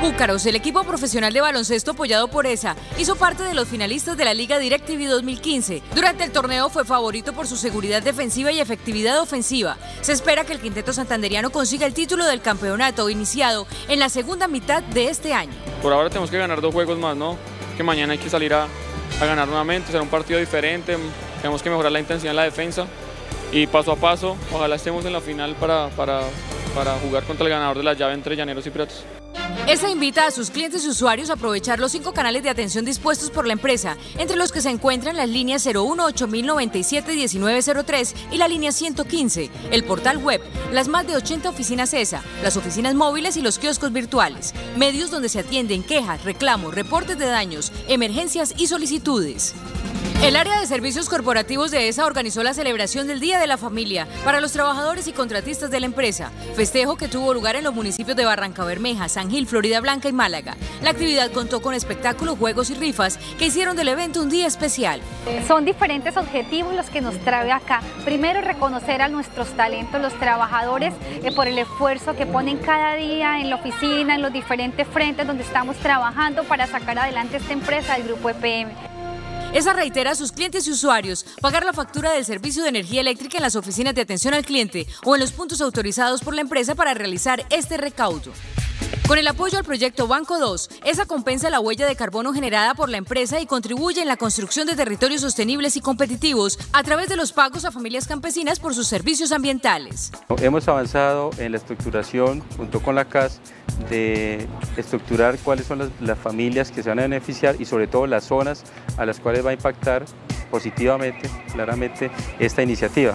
Búcaros, el equipo profesional de baloncesto apoyado por ESA, hizo parte de los finalistas de la Liga DirecTV 2015. Durante el torneo fue favorito por su seguridad defensiva y efectividad ofensiva. Se espera que el quinteto santanderiano consiga el título del campeonato iniciado en la segunda mitad de este año. Por ahora tenemos que ganar dos juegos más, ¿no? Que mañana hay que salir a, ganar nuevamente, será un partido diferente, tenemos que mejorar la intensidad en la defensa y paso a paso, ojalá estemos en la final para, para, para jugar contra el ganador de la llave entre Llaneros y Piratas. Esa invita a sus clientes y usuarios a aprovechar los cinco canales de atención dispuestos por la empresa, entre los que se encuentran las líneas 01 8097 1903 y la línea 115, el portal web, las más de 80 oficinas ESA, las oficinas móviles y los kioscos virtuales, medios donde se atienden quejas, reclamos, reportes de daños, emergencias y solicitudes. El área de servicios corporativos de ESA organizó la celebración del Día de la Familia para los trabajadores y contratistas de la empresa, festejo que tuvo lugar en los municipios de Barranca Bermeja, San Gil, Florida Blanca y Málaga. La actividad contó con espectáculos, juegos y rifas que hicieron del evento un día especial. Son diferentes objetivos los que nos trae acá. Primero, reconocer a nuestros talentos, los trabajadores, eh, por el esfuerzo que ponen cada día en la oficina, en los diferentes frentes donde estamos trabajando para sacar adelante esta empresa del Grupo EPM. Esa reitera a sus clientes y usuarios pagar la factura del servicio de energía eléctrica en las oficinas de atención al cliente o en los puntos autorizados por la empresa para realizar este recaudo. Con el apoyo al proyecto Banco 2, esa compensa la huella de carbono generada por la empresa y contribuye en la construcción de territorios sostenibles y competitivos a través de los pagos a familias campesinas por sus servicios ambientales. Hemos avanzado en la estructuración junto con la CAS de estructurar cuáles son las, familias que se van a beneficiar y sobre todo las zonas a las cuales va a impactar positivamente, claramente, esta iniciativa.